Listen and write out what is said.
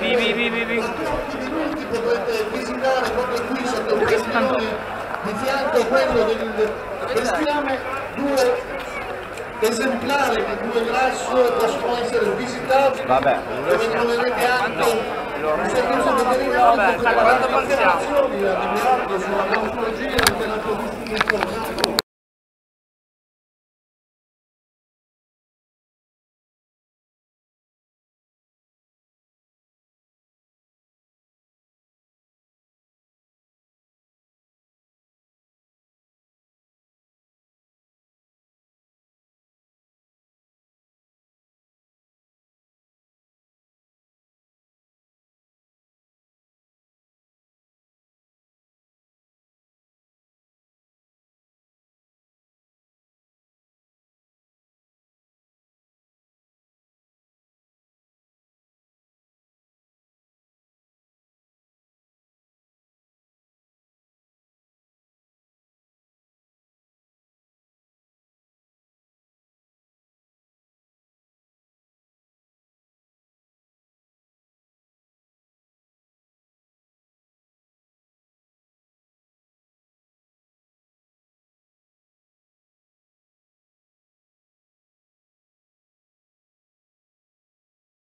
vi, vi, vi, vi. potete visitare proprio qui sotto il testimone di fianco quello del bestiame due esemplari di due grasso possono essere visitati Vabbè, e troverete anche un servizio veterinario con la parte di sulla morfologia e della produzione